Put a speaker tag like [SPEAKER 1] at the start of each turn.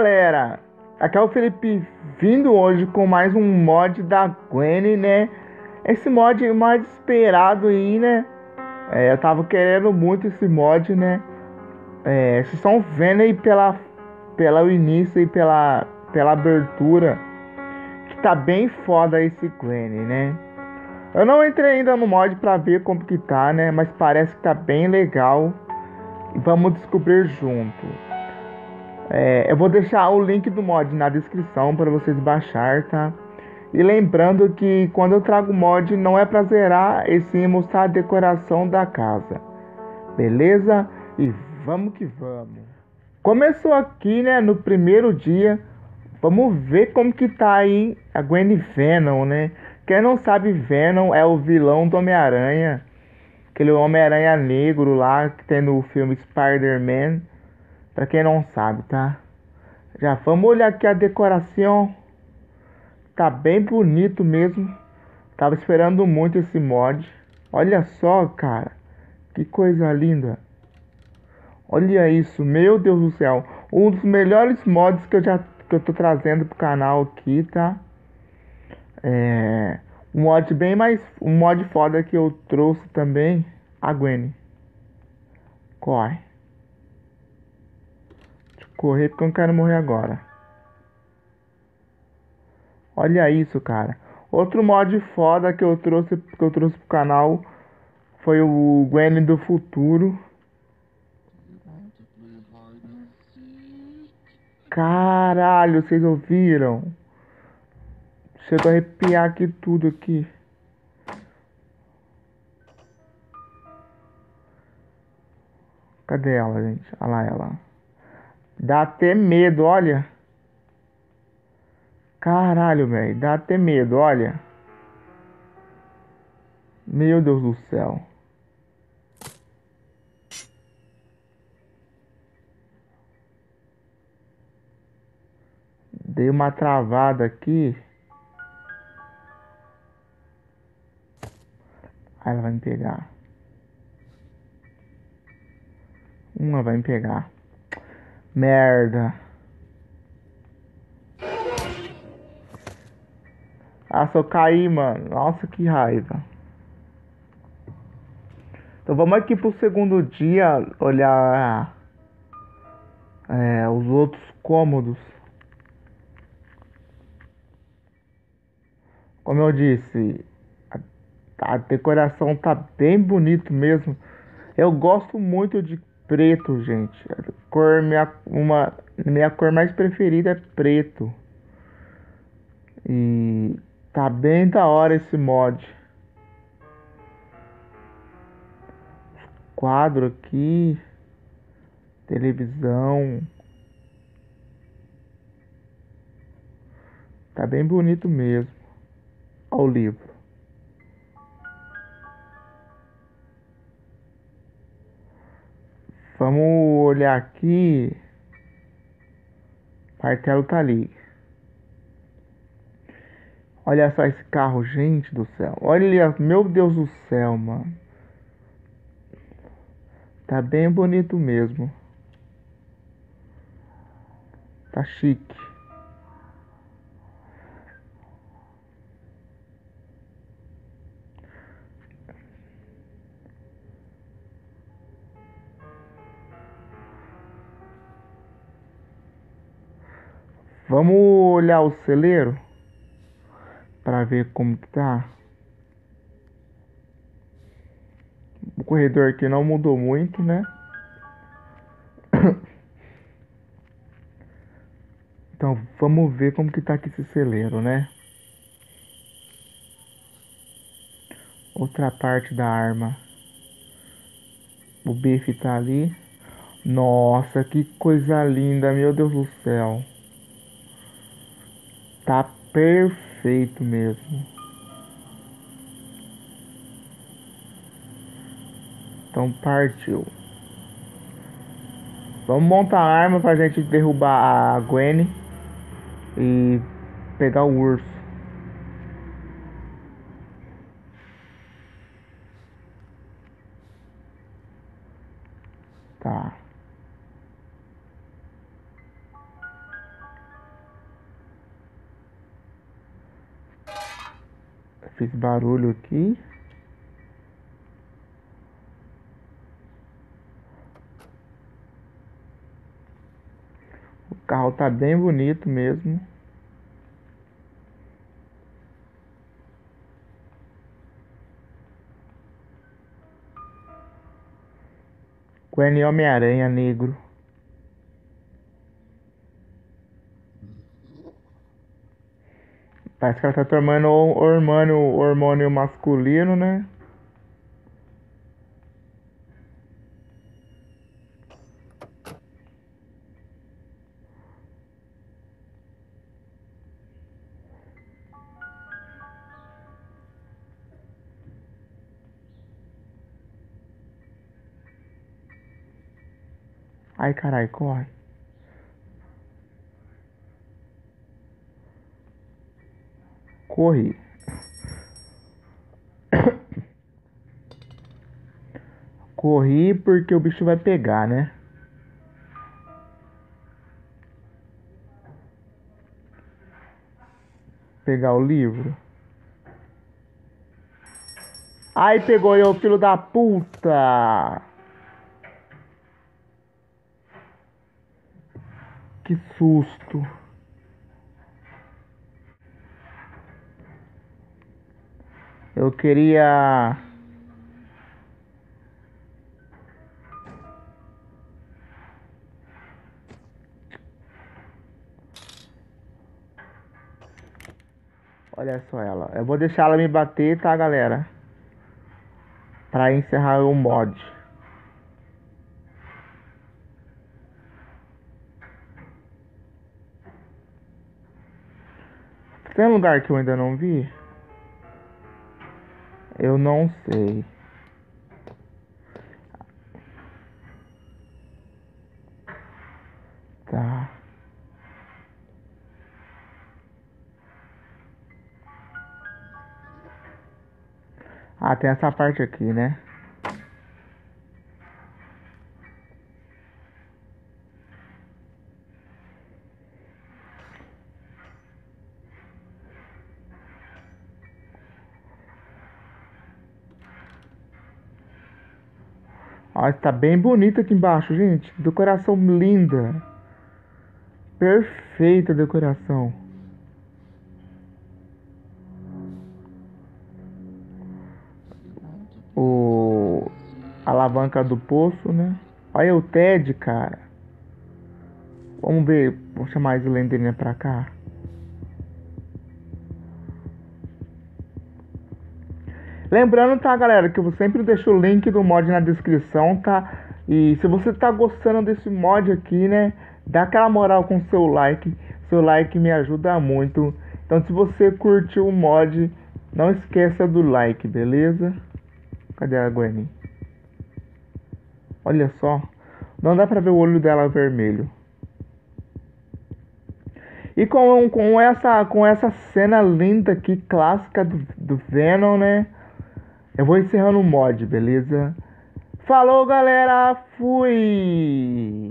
[SPEAKER 1] galera, aqui é o Felipe vindo hoje com mais um mod da Gwen, né? Esse mod mais esperado aí, né? É, eu tava querendo muito esse mod, né? É, vocês estão vendo aí pela, pela início e pela, pela abertura que tá bem foda esse Gwen, né? Eu não entrei ainda no mod pra ver como que tá, né? Mas parece que tá bem legal. E vamos descobrir junto. É, eu vou deixar o link do mod na descrição para vocês baixar, tá? E lembrando que quando eu trago mod não é para zerar e sim mostrar a decoração da casa. Beleza? E vamos que vamos. Começou aqui, né, no primeiro dia. Vamos ver como que tá aí a Gwen Venom, né? Quem não sabe, Venom é o vilão do Homem-Aranha. Aquele Homem-Aranha negro lá que tem no filme Spider-Man. Pra quem não sabe, tá? Já vamos olhar aqui a decoração. Tá bem bonito mesmo. Tava esperando muito esse mod. Olha só, cara. Que coisa linda. Olha isso, meu Deus do céu. Um dos melhores mods que eu já que eu tô trazendo pro canal aqui, tá? É, um mod bem mais um mod foda que eu trouxe também, a Gwen. Corre correr porque eu não quero morrer agora. Olha isso, cara. Outro mod foda que eu trouxe, que eu trouxe pro canal foi o Gwen do futuro. Caralho, vocês ouviram? Chegou a arrepiar aqui tudo aqui. Cadê ela, gente? Olha lá ela. Dá até medo, olha. Caralho, velho. Dá até medo, olha. Meu Deus do céu. Dei uma travada aqui. Aí ela vai me pegar. Uma vai me pegar. Merda. Ah, só caí, mano. Nossa, que raiva. Então vamos aqui pro segundo dia olhar é, os outros cômodos. Como eu disse, a, a decoração tá bem bonito mesmo. Eu gosto muito de preto, gente. A cor minha uma minha cor mais preferida é preto. E tá bem da hora esse mod. Quadro aqui, televisão. Tá bem bonito mesmo. Olha o livro. Vamos olhar aqui. Martelo tá ali. Olha só esse carro, gente do céu. Olha, meu Deus do céu, mano. Tá bem bonito mesmo. Tá chique. Vamos olhar o celeiro para ver como que tá. O corredor aqui não mudou muito, né? Então vamos ver como que tá aqui esse celeiro, né? Outra parte da arma. O bife tá ali. Nossa, que coisa linda, meu Deus do céu. Tá perfeito mesmo. Então partiu. Vamos montar a arma pra gente derrubar a Gwen e pegar o urso. Tá. Fiz barulho aqui. O carro tá bem bonito mesmo. Gwen Homem-Aranha Negro. Parece que ela tá tomando hormônio, hormônio masculino, né? Ai, carai, corre. Corre. Corri porque o bicho vai pegar, né? Pegar o livro. Ai, pegou eu, filho da puta! Que susto. Eu queria. Olha só ela. Eu vou deixar ela me bater, tá, galera? Pra encerrar o mod. Tem lugar que eu ainda não vi? Eu não sei. Tá. Ah, tem essa parte aqui, né? Ó, está bem bonito aqui embaixo, gente. Decoração linda. Perfeita decoração. O a alavanca do poço, né? Olha o Ted, cara. Vamos ver. Vou chamar a Slenderina pra cá. Lembrando, tá, galera, que eu sempre deixo o link do mod na descrição, tá? E se você tá gostando desse mod aqui, né, dá aquela moral com seu like. Seu like me ajuda muito. Então, se você curtiu o mod, não esqueça do like, beleza? Cadê a Gwen? Olha só. Não dá pra ver o olho dela vermelho. E com, com, essa, com essa cena linda aqui, clássica do, do Venom, né? Eu vou encerrando o mod, beleza? Falou, galera! Fui!